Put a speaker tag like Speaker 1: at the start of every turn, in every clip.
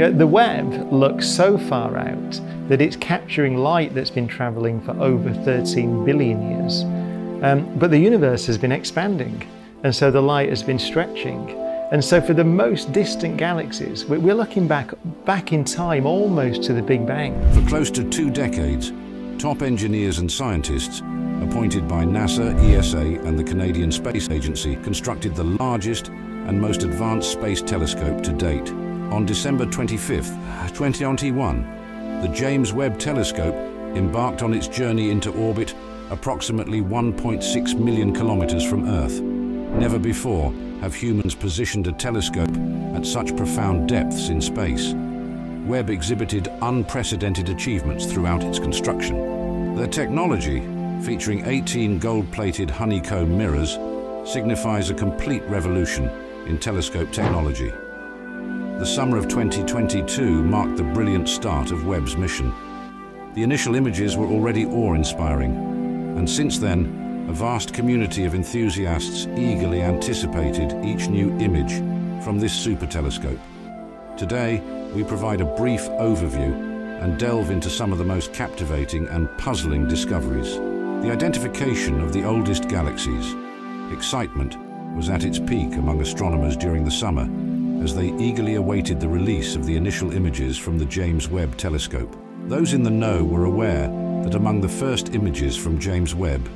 Speaker 1: know, the Webb looks so far out that it's capturing light that's been travelling for over 13 billion years. Um, but the universe has been expanding, and so the light has been stretching. And so for the most distant galaxies, we're looking back, back in time almost to the Big Bang.
Speaker 2: For close to two decades, top engineers and scientists appointed by NASA, ESA and the Canadian Space Agency constructed the largest and most advanced space telescope to date. On December 25, 2021, the James Webb Telescope embarked on its journey into orbit approximately 1.6 million kilometers from Earth. Never before have humans positioned a telescope at such profound depths in space. Webb exhibited unprecedented achievements throughout its construction. Their technology, featuring 18 gold-plated honeycomb mirrors, signifies a complete revolution in telescope technology. The summer of 2022 marked the brilliant start of Webb's mission. The initial images were already awe-inspiring, and since then, a vast community of enthusiasts eagerly anticipated each new image from this super telescope. Today, we provide a brief overview and delve into some of the most captivating and puzzling discoveries. The identification of the oldest galaxies. Excitement was at its peak among astronomers during the summer as they eagerly awaited the release of the initial images from the James Webb Telescope. Those in the know were aware that among the first images from James Webb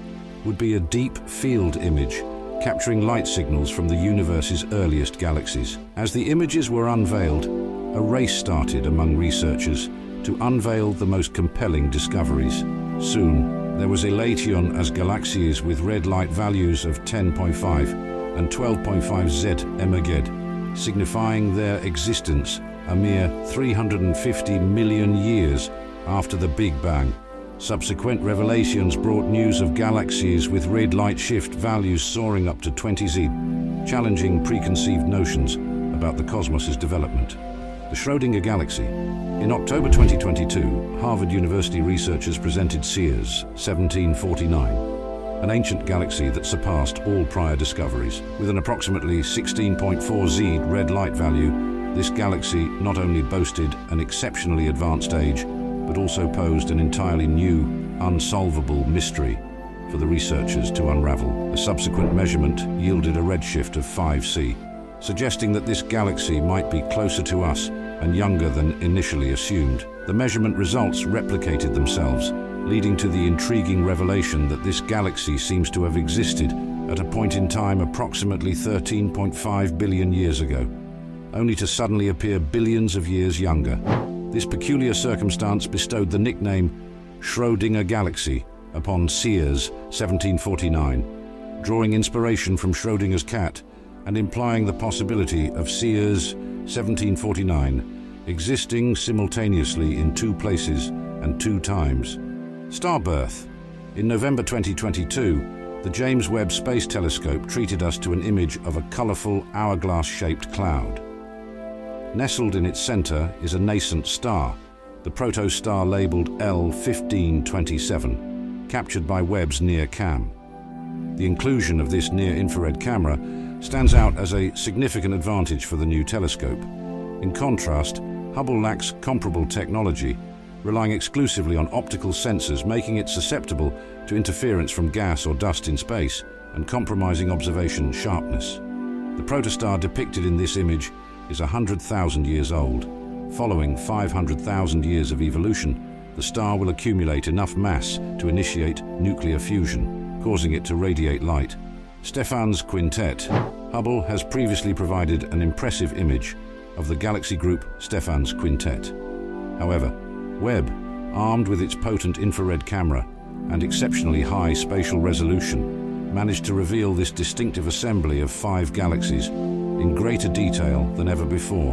Speaker 2: would be a deep field image capturing light signals from the universe's earliest galaxies. As the images were unveiled, a race started among researchers to unveil the most compelling discoveries. Soon, there was elation as galaxies with red light values of 10.5 and 12.5 Z Emaged, signifying their existence a mere 350 million years after the Big Bang. Subsequent revelations brought news of galaxies with red light shift values soaring up to 20 Z, challenging preconceived notions about the cosmos's development. The Schrödinger galaxy. In October 2022, Harvard University researchers presented CEERS 1749, an ancient galaxy that surpassed all prior discoveries. With an approximately 16.4 Z red light value, this galaxy not only boasted an exceptionally advanced age, but also posed an entirely new, unsolvable mystery for the researchers to unravel. A subsequent measurement yielded a redshift of 5C, suggesting that this galaxy might be closer to us and younger than initially assumed. The measurement results replicated themselves, leading to the intriguing revelation that this galaxy seems to have existed at a point in time approximately 13.5 billion years ago, only to suddenly appear billions of years younger. This peculiar circumstance bestowed the nickname Schrödinger Galaxy upon CEERS 1749, drawing inspiration from Schrödinger's cat and implying the possibility of CEERS 1749 existing simultaneously in two places and two times. Starbirth. In November 2022, the James Webb Space Telescope treated us to an image of a colourful hourglass-shaped cloud. Nestled in its centre is a nascent star, the protostar labelled L1527, captured by Webb's NIRCam. The inclusion of this near-infrared camera stands out as a significant advantage for the new telescope. In contrast, Hubble lacks comparable technology relying exclusively on optical sensors, making it susceptible to interference from gas or dust in space and compromising observation sharpness. The protostar depicted in this image is 100,000 years old. Following 500,000 years of evolution, the star will accumulate enough mass to initiate nuclear fusion, causing it to radiate light. Stephan's quintet. Hubble has previously provided an impressive image of the galaxy group Stephan's quintet. However, Webb, armed with its potent infrared camera and exceptionally high spatial resolution, managed to reveal this distinctive assembly of five galaxies in greater detail than ever before.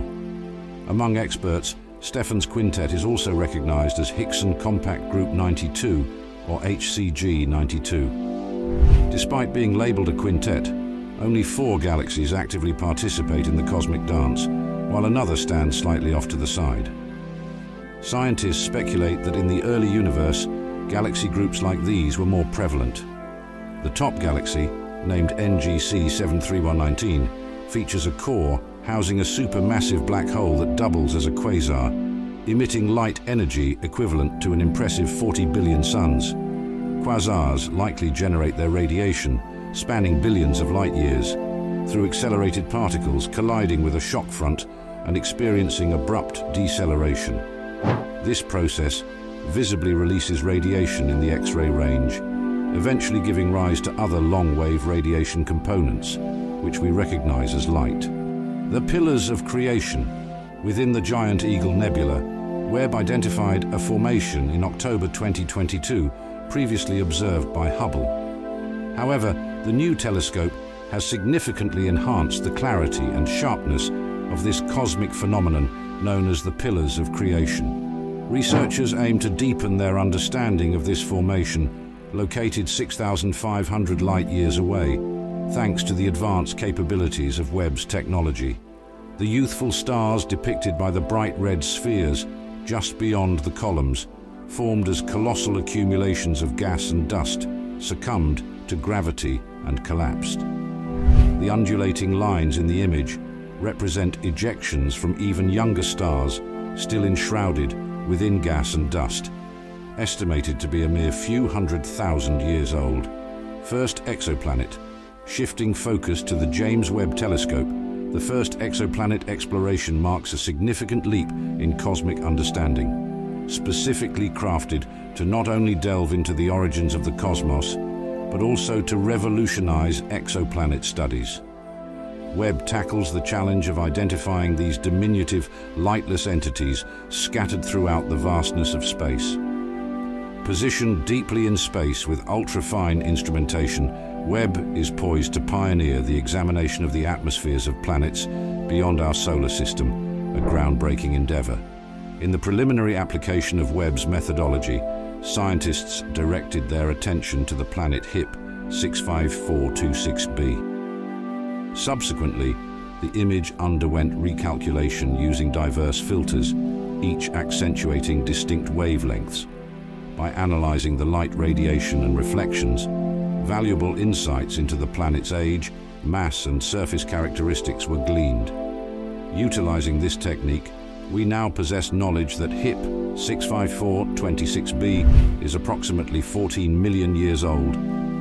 Speaker 2: Among experts, Stephan's quintet is also recognized as Hickson Compact Group 92 or HCG 92. Despite being labeled a quintet, only four galaxies actively participate in the cosmic dance, while another stands slightly off to the side. Scientists speculate that in the early universe, galaxy groups like these were more prevalent. The top galaxy, named NGC 73119, features a core housing a supermassive black hole that doubles as a quasar, emitting light energy equivalent to an impressive 40 billion suns. Quasars likely generate their radiation, spanning billions of light years, through accelerated particles colliding with a shock front and experiencing abrupt deceleration. This process visibly releases radiation in the X-ray range, eventually giving rise to other long-wave radiation components, which we recognize as light. The pillars of creation within the Giant Eagle Nebula, Webb identified a formation in October 2022 previously observed by Hubble. However, the new telescope has significantly enhanced the clarity and sharpness of this cosmic phenomenon known as the Pillars of Creation. Researchers aim to deepen their understanding of this formation, located 6,500 light-years away, thanks to the advanced capabilities of Webb's technology. The youthful stars depicted by the bright red spheres just beyond the columns formed as colossal accumulations of gas and dust, succumbed to gravity and collapsed. The undulating lines in the image represent ejections from even younger stars still enshrouded within gas and dust, estimated to be a mere few hundred thousand years old. First exoplanet, shifting focus to the James Webb Telescope, the first exoplanet exploration marks a significant leap in cosmic understanding specifically crafted to not only delve into the origins of the cosmos, but also to revolutionize exoplanet studies. Webb tackles the challenge of identifying these diminutive, lightless entities scattered throughout the vastness of space. Positioned deeply in space with ultra-fine instrumentation, Webb is poised to pioneer the examination of the atmospheres of planets beyond our solar system, a groundbreaking endeavor. In the preliminary application of Webb's methodology, scientists directed their attention to the planet HIP 65426b. Subsequently, the image underwent recalculation using diverse filters, each accentuating distinct wavelengths. By analyzing the light radiation and reflections, valuable insights into the planet's age, mass and surface characteristics were gleaned. Utilizing this technique, we now possess knowledge that HIP 65426b is approximately 14 million years old,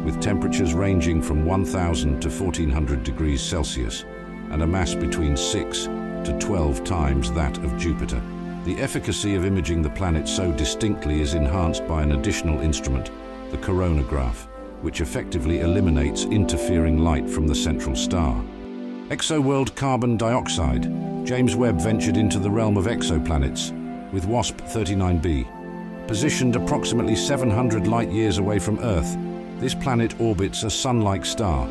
Speaker 2: with temperatures ranging from 1000 to 1400 degrees Celsius and a mass between 6 to 12 times that of Jupiter. The efficacy of imaging the planet so distinctly is enhanced by an additional instrument, the coronagraph, which effectively eliminates interfering light from the central star. Exoworld carbon dioxide James Webb ventured into the realm of exoplanets with WASP-39b. Positioned approximately 700 light-years away from Earth, this planet orbits a Sun-like star.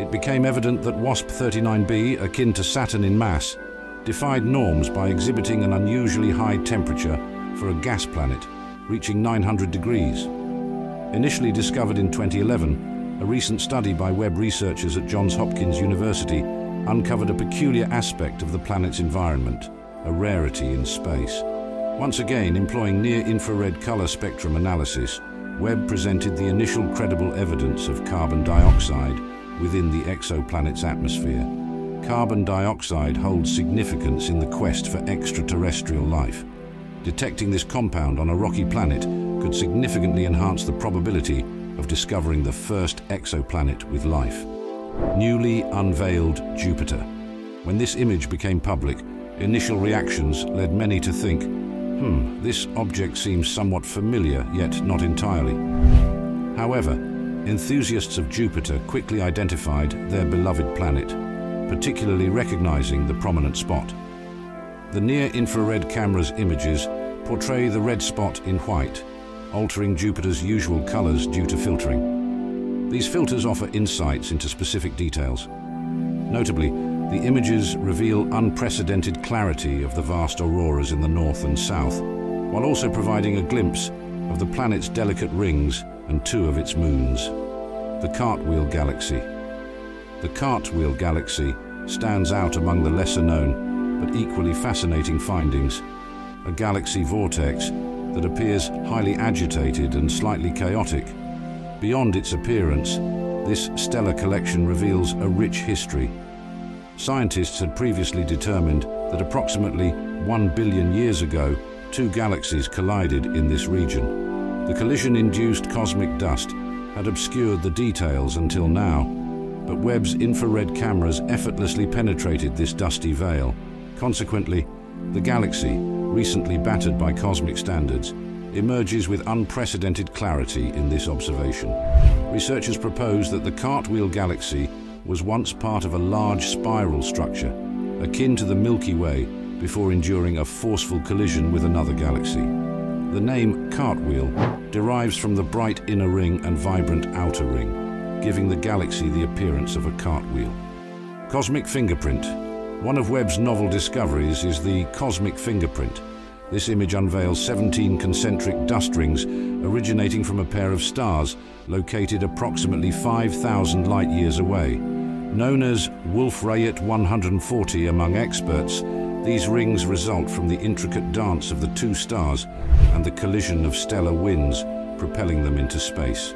Speaker 2: It became evident that WASP-39b, akin to Saturn in mass, defied norms by exhibiting an unusually high temperature for a gas planet, reaching 900 degrees. Initially discovered in 2011, a recent study by Webb researchers at Johns Hopkins University uncovered a peculiar aspect of the planet's environment, a rarity in space. Once again, employing near-infrared color spectrum analysis, Webb presented the initial credible evidence of carbon dioxide within the exoplanet's atmosphere. Carbon dioxide holds significance in the quest for extraterrestrial life. Detecting this compound on a rocky planet could significantly enhance the probability of discovering the first exoplanet with life. Newly unveiled Jupiter. When this image became public, initial reactions led many to think, hmm, this object seems somewhat familiar, yet not entirely. However, enthusiasts of Jupiter quickly identified their beloved planet, particularly recognizing the prominent spot. The near-infrared camera's images portray the red spot in white, altering Jupiter's usual colors due to filtering. These filters offer insights into specific details. Notably, the images reveal unprecedented clarity of the vast auroras in the north and south, while also providing a glimpse of the planet's delicate rings and two of its moons. The Cartwheel Galaxy. The Cartwheel Galaxy stands out among the lesser known but equally fascinating findings. A galaxy vortex that appears highly agitated and slightly chaotic, Beyond its appearance, this stellar collection reveals a rich history. Scientists had previously determined that approximately 1 billion years ago, two galaxies collided in this region. The collision-induced cosmic dust had obscured the details until now, but Webb's infrared cameras effortlessly penetrated this dusty veil. Consequently, the galaxy, recently battered by cosmic standards, emerges with unprecedented clarity in this observation. Researchers propose that the Cartwheel Galaxy was once part of a large spiral structure, akin to the Milky Way, before enduring a forceful collision with another galaxy. The name Cartwheel derives from the bright inner ring and vibrant outer ring, giving the galaxy the appearance of a cartwheel. Cosmic Fingerprint. One of Webb's novel discoveries is the Cosmic Fingerprint, this image unveils 17 concentric dust rings originating from a pair of stars located approximately 5,000 light-years away. Known as Wolf-Rayet 140 among experts, these rings result from the intricate dance of the two stars and the collision of stellar winds, propelling them into space.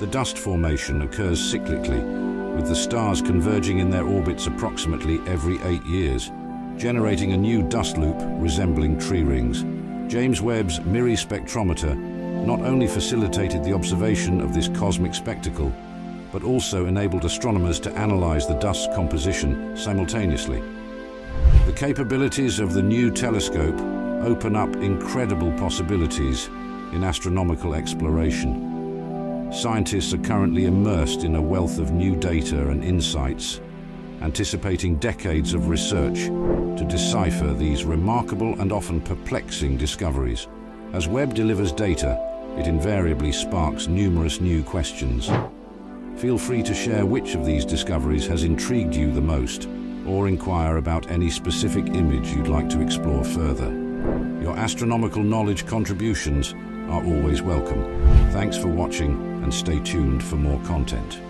Speaker 2: The dust formation occurs cyclically, with the stars converging in their orbits approximately every eight years generating a new dust loop resembling tree rings. James Webb's MIRI spectrometer not only facilitated the observation of this cosmic spectacle, but also enabled astronomers to analyze the dust composition simultaneously. The capabilities of the new telescope open up incredible possibilities in astronomical exploration. Scientists are currently immersed in a wealth of new data and insights anticipating decades of research to decipher these remarkable and often perplexing discoveries. As Webb delivers data, it invariably sparks numerous new questions. Feel free to share which of these discoveries has intrigued you the most, or inquire about any specific image you'd like to explore further. Your astronomical knowledge contributions are always welcome. Thanks for watching and stay tuned for more content.